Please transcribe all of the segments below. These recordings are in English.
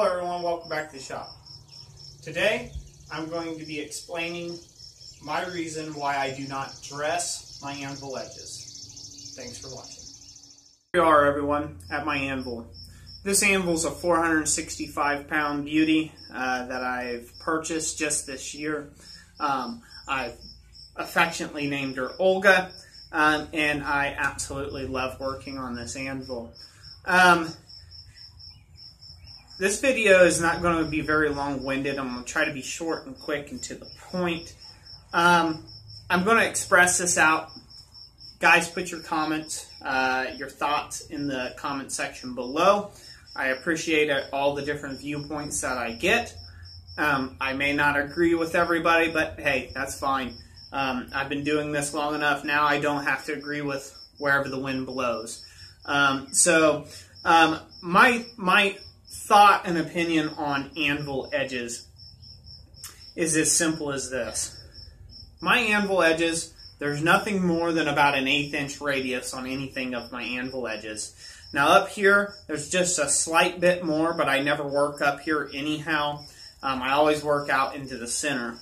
Hello everyone, welcome back to the shop. Today, I'm going to be explaining my reason why I do not dress my anvil edges. Thanks for watching. Here we are everyone, at my anvil. This anvil is a 465 pound beauty uh, that I've purchased just this year. Um, I've affectionately named her Olga, um, and I absolutely love working on this anvil. Um, this video is not going to be very long-winded. I'm going to try to be short and quick and to the point. Um, I'm going to express this out. Guys, put your comments, uh, your thoughts in the comment section below. I appreciate all the different viewpoints that I get. Um, I may not agree with everybody, but hey, that's fine. Um, I've been doing this long enough now. I don't have to agree with wherever the wind blows. Um, so um, my my thought and opinion on anvil edges is as simple as this. My anvil edges, there's nothing more than about an eighth inch radius on anything of my anvil edges. Now up here, there's just a slight bit more, but I never work up here anyhow. Um, I always work out into the center.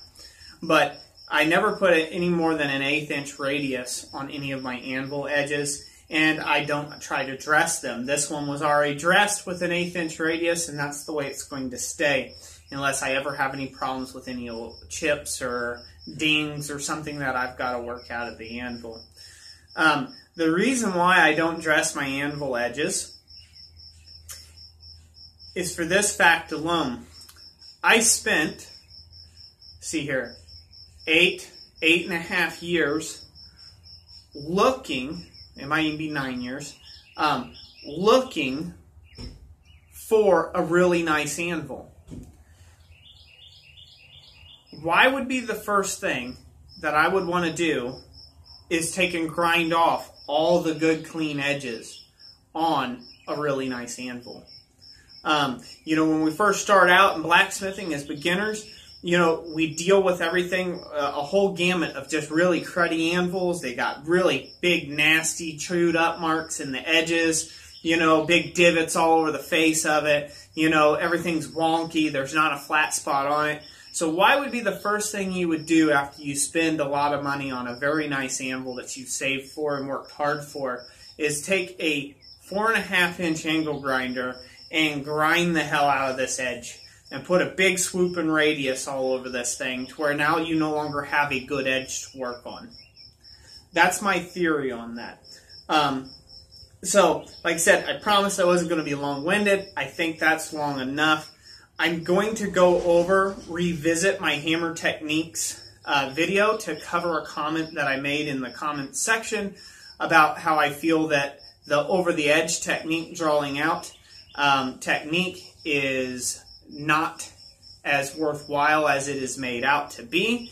But I never put any more than an eighth inch radius on any of my anvil edges and I don't try to dress them. This one was already dressed with an eighth inch radius and that's the way it's going to stay unless I ever have any problems with any chips or dings or something that I've got to work out at the anvil. Um, the reason why I don't dress my anvil edges is for this fact alone. I spent, see here, eight, eight and a half years looking it might even be nine years, um, looking for a really nice anvil. Why would be the first thing that I would want to do is take and grind off all the good clean edges on a really nice anvil. Um, you know, when we first start out in blacksmithing as beginners, you know, we deal with everything, uh, a whole gamut of just really cruddy anvils. They got really big, nasty, chewed up marks in the edges, you know, big divots all over the face of it. You know, everything's wonky. There's not a flat spot on it. So why would be the first thing you would do after you spend a lot of money on a very nice anvil that you've saved for and worked hard for is take a four and a half inch angle grinder and grind the hell out of this edge and put a big swooping radius all over this thing to where now you no longer have a good edge to work on. That's my theory on that. Um, so, like I said, I promised I wasn't going to be long-winded. I think that's long enough. I'm going to go over, revisit my hammer techniques uh, video to cover a comment that I made in the comment section about how I feel that the over-the-edge technique, drawing out um, technique, is not as worthwhile as it is made out to be.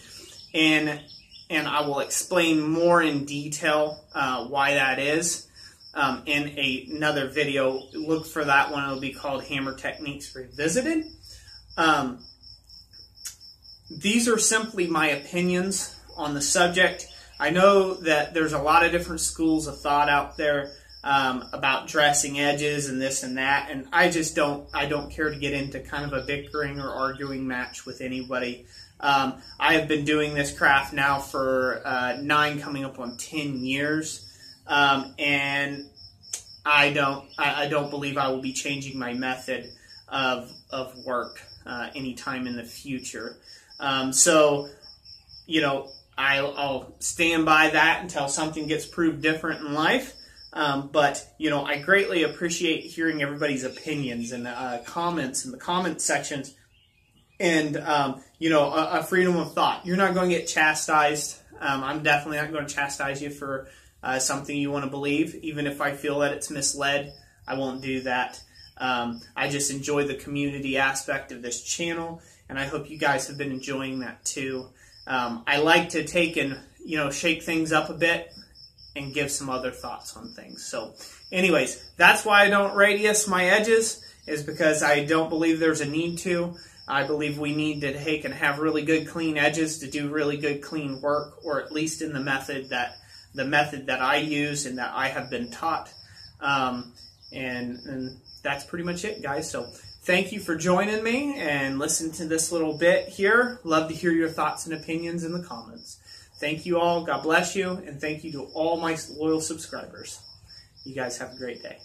And, and I will explain more in detail uh, why that is um, in a, another video. Look for that one. It'll be called Hammer Techniques Revisited. Um, these are simply my opinions on the subject. I know that there's a lot of different schools of thought out there um, about dressing edges and this and that, and I just don't I don't care to get into kind of a bickering or arguing match with anybody. Um, I have been doing this craft now for uh, nine, coming up on ten years, um, and I don't I, I, don't believe I will be changing my method of of work uh, anytime in the future. Um, so, you know, I'll, I'll stand by that until something gets proved different in life. Um, but you know, I greatly appreciate hearing everybody's opinions and uh, comments in the comment sections, and um, you know, a, a, freedom of thought. You're not going to get chastised. Um, I'm definitely not going to chastise you for uh, something you want to believe, even if I feel that it's misled. I won't do that. Um, I just enjoy the community aspect of this channel, and I hope you guys have been enjoying that too. Um, I like to take and you know shake things up a bit and give some other thoughts on things. So anyways, that's why I don't radius my edges is because I don't believe there's a need to. I believe we need to take and have really good clean edges to do really good clean work, or at least in the method that the method that I use and that I have been taught. Um, and, and that's pretty much it, guys. So Thank you for joining me and listen to this little bit here. Love to hear your thoughts and opinions in the comments. Thank you all. God bless you. And thank you to all my loyal subscribers. You guys have a great day.